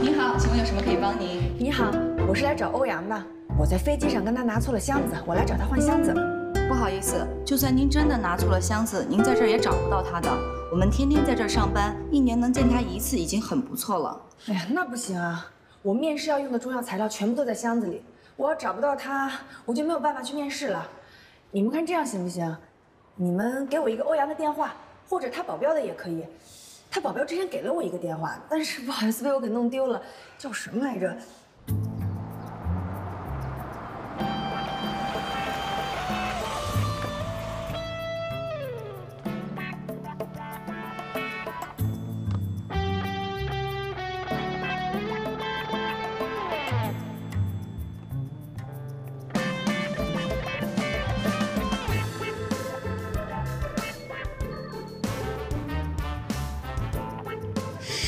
你好，请问有什么可以帮您？你好，我是来找欧阳的。我在飞机上跟他拿错了箱子，我来找他换箱子。不好意思，就算您真的拿错了箱子，您在这儿也找不到他的。我们天天在这儿上班，一年能见他一次已经很不错了。哎呀，那不行啊！我面试要用的中药材料全部都在箱子里，我要找不到他，我就没有办法去面试了。你们看这样行不行？你们给我一个欧阳的电话，或者他保镖的也可以。他保镖之前给了我一个电话，但是不好意思被我给弄丢了，叫什么来着？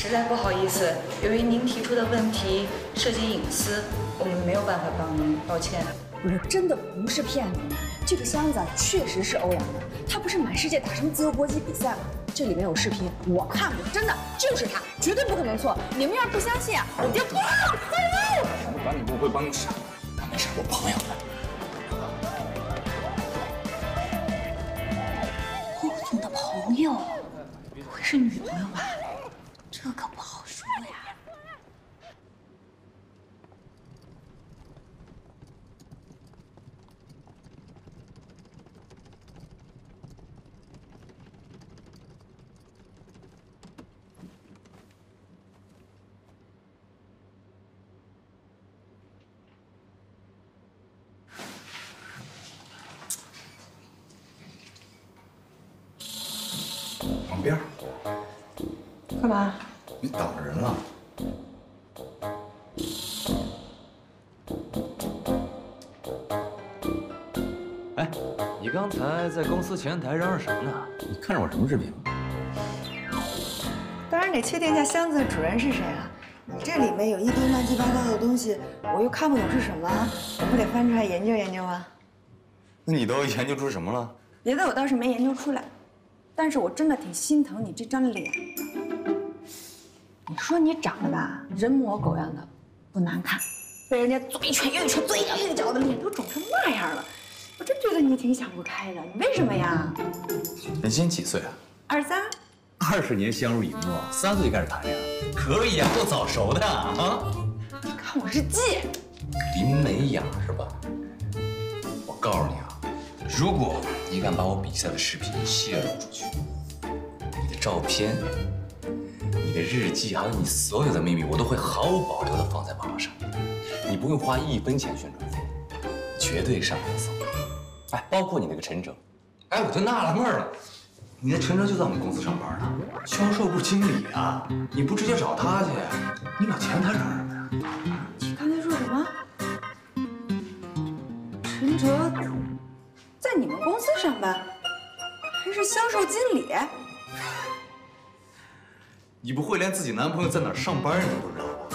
实在不好意思，由于您提出的问题涉及隐私，我们没有办法帮您，抱歉。我真的不是骗你，这个箱子确实是欧阳的，他不是满世界打什么自由搏击比赛吗？这里面有视频，我看过，真的就是他，绝对不可能错。你们要是不相信啊，我就不我把你误会帮你闪了，那没事，我朋友的。霍总的朋友，不会是女朋友吧？这可不好说呀。旁边，干嘛？你挡着人了。哎，你刚才在公司前台嚷嚷什么呢？你看着我什么视频？当然得确定一下箱子的主人是谁了。你这里面有一堆乱七八糟的东西，我又看不懂是什么，我不得翻出来研究研究啊？那你都研究出什么了？别的我倒是没研究出来，但是我真的挺心疼你这张脸。你说你长得吧，人模狗样的，不难看，被人家左一拳右一拳，左一脚右一脚的，脸都肿成那样了，我真觉得你挺想不开的。你为什么呀？你今年几岁啊？二三，二十年相濡以沫，三岁就开始谈恋爱，可以啊，够早熟的啊。你看我日记，林美雅是吧？我告诉你啊，如果你敢把我比赛的视频泄露出去，你的照片、你的日记，还有你所有的秘密，我都会毫无保留的放在网上。你不用花一分钱宣传费，绝对上热搜。哎，包括你那个陈哲，哎，我就纳了闷了，你那陈哲就在我们公司上班呢，销售部经理啊，你不直接找他去，你老前台嚷什么呀？公司上班，还是销售经理？你不会连自己男朋友在哪儿上班你都不知道吧？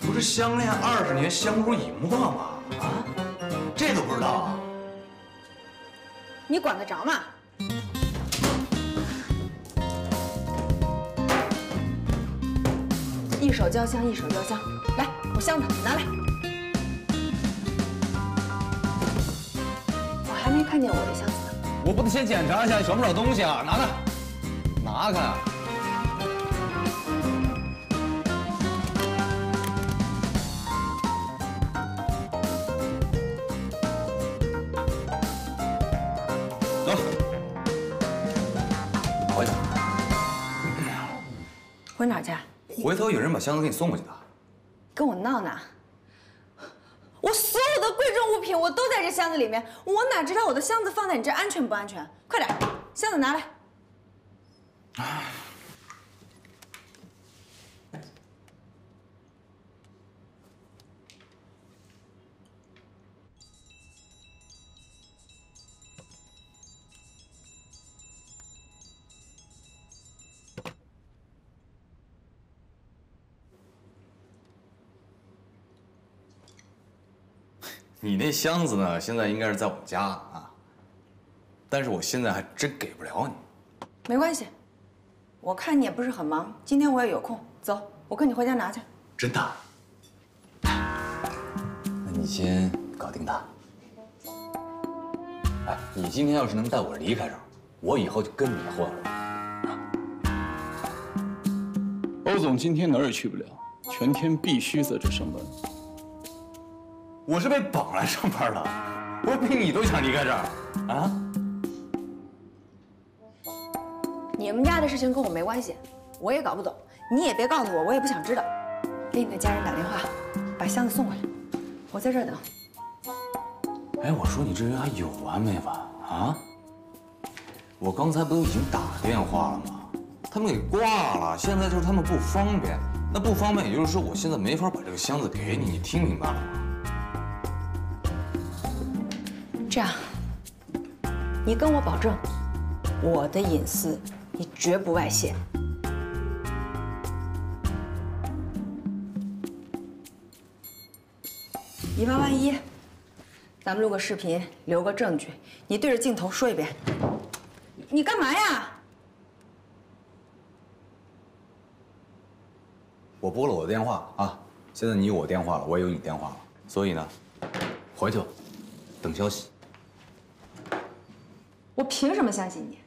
不是相恋二十年，相濡以沫吗？啊，这都不知道啊？你管得着吗？一手交箱，一手交箱，来，我箱子拿来。没看见我的箱子呢。我不得先检查一下你找不找东西啊？拿拿，拿开！走，回去，回哪儿去？回头有人把箱子给你送过去的。跟我闹呢？我都在这箱子里面，我哪知道我的箱子放在你这安全不安全？快点，箱子拿来。你那箱子呢？现在应该是在我家啊，但是我现在还真给不了你。没关系，我看你也不是很忙，今天我也有空，走，我跟你回家拿去。真的？那你先搞定他。哎，你今天要是能带我离开这儿，我以后就跟你混了。欧总今天哪儿也去不了，全天必须在这上班。我是被绑来上班的，我比你都想离开这儿啊！你们家的事情跟我没关系，我也搞不懂，你也别告诉我，我也不想知道。给你的家人打电话，把箱子送过来，我在这儿等。哎，我说你这人还有完没完啊？我刚才不都已经打电话了吗？他们给挂了，现在就是他们不方便。那不方便，也就是说我现在没法把这个箱子给你，你听明白了吗？这样，你跟我保证，我的隐私你绝不外泄。以防万一，咱们录个视频，留个证据。你对着镜头说一遍。你干嘛呀？我拨了我的电话啊，现在你有我电话了，我也有你电话了，所以呢，回去吧，等消息。我凭什么相信你？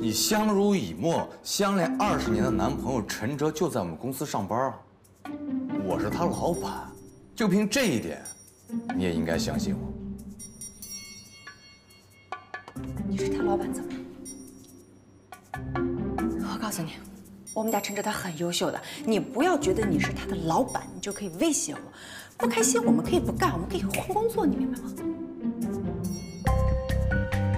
你相濡以沫、相恋二十年的男朋友陈哲就在我们公司上班啊，我是他老板，就凭这一点，你也应该相信我。你是他老板怎么了？我告诉你，我们家陈哲他很优秀的，你不要觉得你是他的老板，你就可以威胁我。不开心我们可以不干，我们可以换工作，你明白吗？